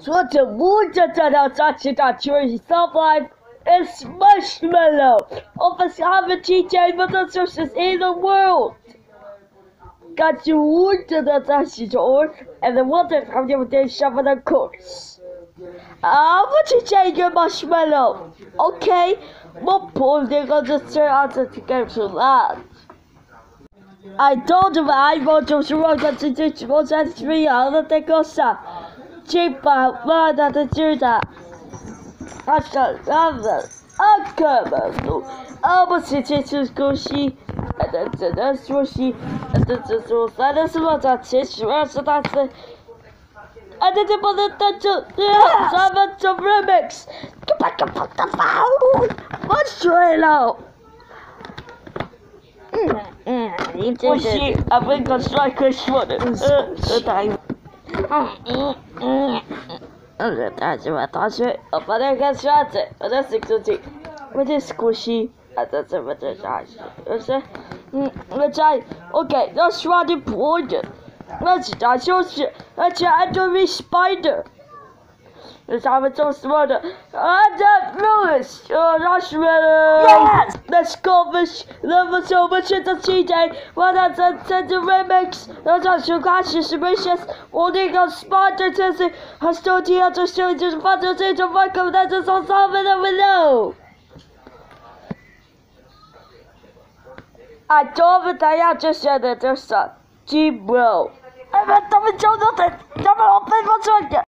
Such a wood that I'll touch it at your someone is marshmallow. Of us have a teacher, but the sources in the world. Got you wood that touch it or and the water from the day shove the course. I want a change your marshmallow. Okay, what poor they're gonna turn out to get to that. I told him I want to run to teach what's that three other thing or something. Cheap out, one at the juda. I shall love them. I come out. I was sitting to see. And then the nurse was she. And then the soul. That is what I. She it. I didn't put the touch of yeah, seven to remix. Come back and put the phone. What's trailer? Was she? I think I'll strike her short. Uh, the time. 嗯，但是我大学，我把那个刷子，我在洗手间，我在 squishy，啊，这怎么在啥子？我说，嗯，我在，OK，那刷的破的，那其他就是，而且还都是 spider。 Let's have a Simon Thomas Murder. And Lewis. Oh, Rush Yes! Let's go, Fish. Level so much in the TJ. 110 remix. Those are some clashes, submissions. Warning on sponsor testing. Hostility after strangers. Father, Sage, and Michael. That's us all solving it below. I told him that I just said that there's a G bro. I bet I'm a Joe Nothing. Never open what's on you.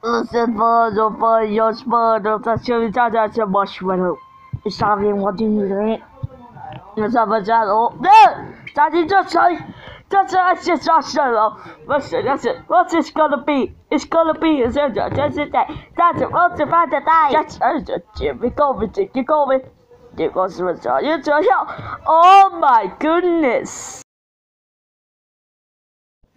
的。Listen for the for your spot of the show that that's a marshmallow. Starving what you need. Let's have a chat. Oh, no! Daddy just say, just say, it's just not. What's it? That's it. What's this gonna be? It's gonna be, is it? That's it. That's it. What's it? The die. That's it. Jimmy, go with it. You go with it. goes with it. You tell Oh my goodness.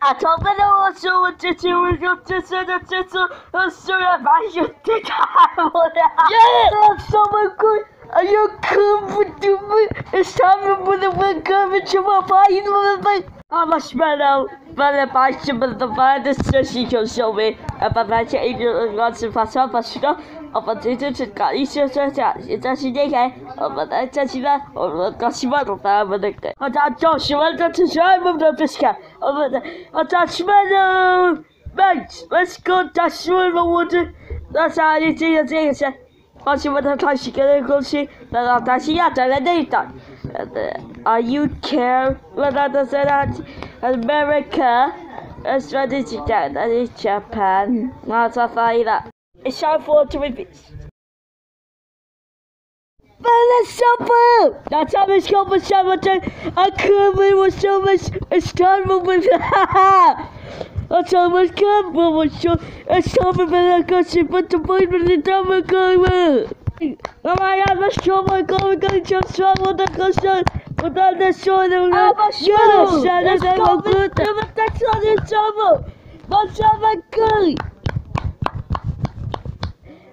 I told her to to you and go to say the title and soon if I should think I would have. Yeah! Someone could. Are you comfortable? It's time for the wind coming to my body. I'm a smell out. But if I should be the fire, this is she can show me. 来把什么的把的这些就消灭，啊，把把这一个我是发烧发烧。我把这这次搞一些这下，现在是那个，我把它这起来，我我搞希望我把我那个，我找找希望这次全部都不是看，我把它我找希望了，Mate, let's go 找希望了我这，那啥你这个这个是，我希望他开始跟那东西，那让他先要再来那一档。Are you care? Well, that is that America. What it's that. That is Japan. Not a fire. It's time for to repeat. Let's jump That's how much cover Sabotage. I cover with so much. It's time for me. That's how much cover was so. It's time for me. I got to put the point with the double cover. Oh my god, let's show my cover. Going to show what the cushion. But the show them. Yes, let's go. That's not the trouble. That's how my good.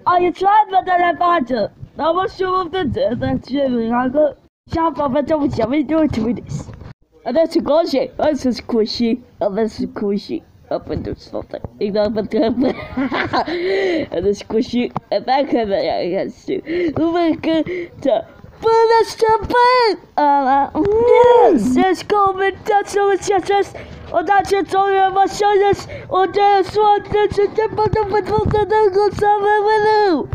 Are you trying for the badger? Now what's your of the death that's you I got sharp up and double jump and do it to this. And that's a. That's a squishy. And that's a squishy. Up and do something. Up and do And the but that's the plan! Yes! Yes, Coleman, that's so much yes, Og der er ikke tolv av maskines, og det er svarte sitter på det med volte nødler sammen med nå.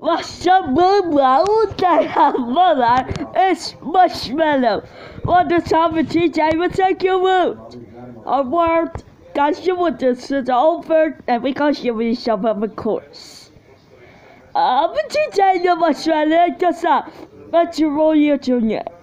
Hva som er bra ut der hjemme der, er marshmallow. Og det samme tid jeg vil tenke imot. Og vårt, kanskje mot det sitter over, og vi kanskje vil sammen med kors. Men tid jeg gjør marshmallow, ikke sant? 那只猫也 roja.